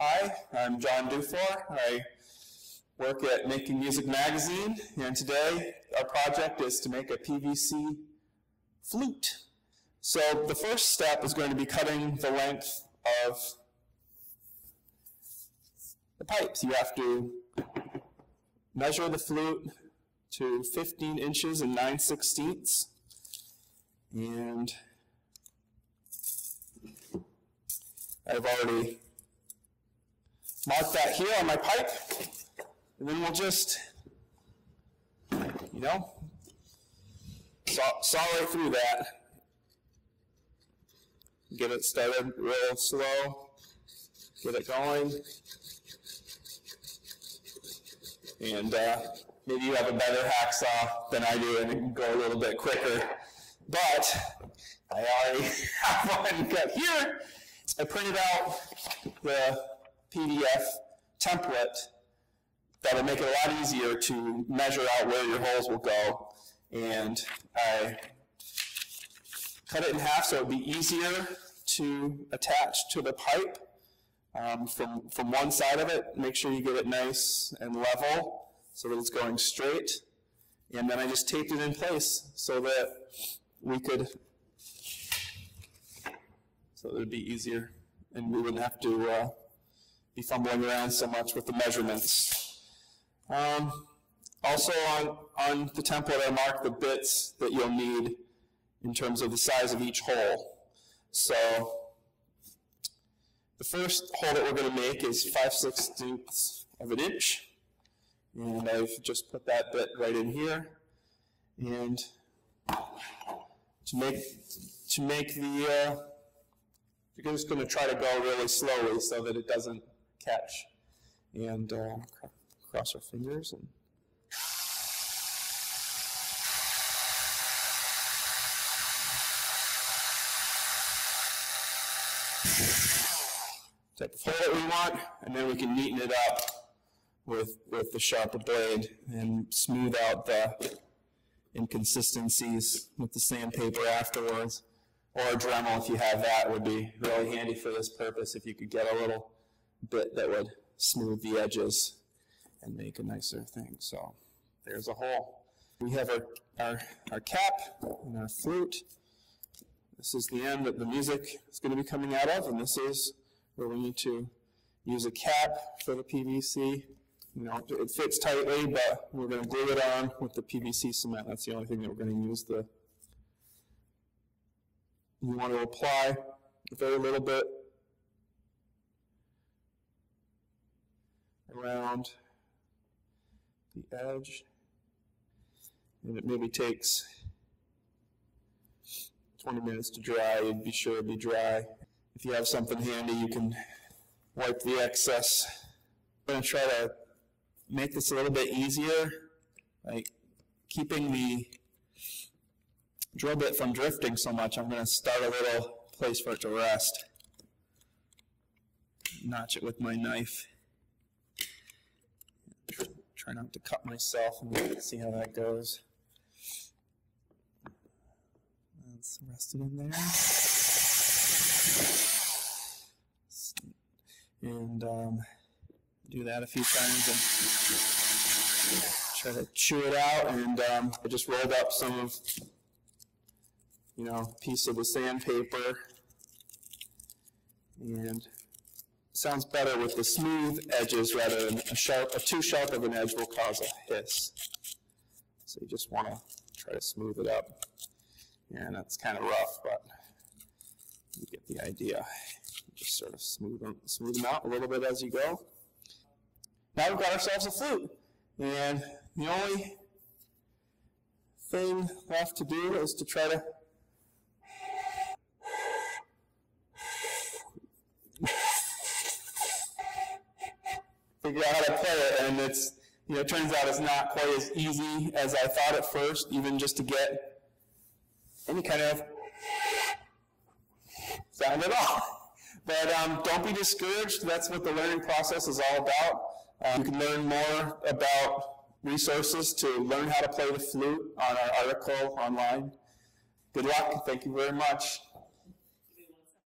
Hi, I'm John Dufour. I work at Making Music Magazine, and today our project is to make a PVC flute. So the first step is going to be cutting the length of the pipes. You have to measure the flute to 15 inches and 9 sixteenths. And I've already marked that here on my pipe. And then we'll just, you know, saw, saw right through that. Get it started real slow. Get it going. And uh, maybe you have a better hacksaw than I do and it can go a little bit quicker. But I already have one cut here. I printed out the PDF template that'll make it a lot easier to measure out where your holes will go. And I cut it in half so it would be easier to attach to the pipe um, from, from one side of it. Make sure you get it nice and level so that it's going straight. And then I just taped it in place so that we could, so it would be easier and we wouldn't have to uh, be fumbling around so much with the measurements. Um, also on, on the template, I marked the bits that you'll need in terms of the size of each hole. So the first hole that we're going to make is 5 sixteenths of an inch. And I've just put that bit right in here. And to make, to make the, uh, you're just going to try to go really slowly so that it doesn't catch. And uh, cross our fingers and type of hole that we want, and then we can neaten it up with, with the sharper blade and smooth out the inconsistencies with the sandpaper afterwards. Or a Dremel, if you have that, would be really handy for this purpose if you could get a little bit that would smooth the edges and make a nicer thing. So there's a hole. We have our, our, our cap and our flute. This is the end that the music is going to be coming out of, and this is where we need to use a cap for the PVC. You know, it fits tightly, but we're going to glue it on with the PVC cement. That's the only thing that we're going to use the. You want to apply a very little bit around the edge. And it maybe takes 20 minutes to dry. You'd be sure it'd be dry. If you have something handy, you can wipe the excess. I'm going to try to make this a little bit easier, like keeping the drill bit from drifting so much. I'm going to start a little place for it to rest. Notch it with my knife. Try not to cut myself and see how that goes. That's rested in there and um, do that a few times and try to chew it out. And um, I just rolled up some of, you know, piece of the sandpaper, and sounds better with the smooth edges rather than a sharp, a too sharp of an edge will cause a hiss. So you just want to try to smooth it up. And that's kind of rough, but you get the idea just sort of smooth them, smooth them out a little bit as you go. Now we've got ourselves a flute. And the only thing left to do is to try to figure out how to play it. And it's, you know, it turns out it's not quite as easy as I thought at first, even just to get any kind of sound at all. But um, don't be discouraged. That's what the learning process is all about. Um, you can learn more about resources to learn how to play the flute on our article online. Good luck. Thank you very much.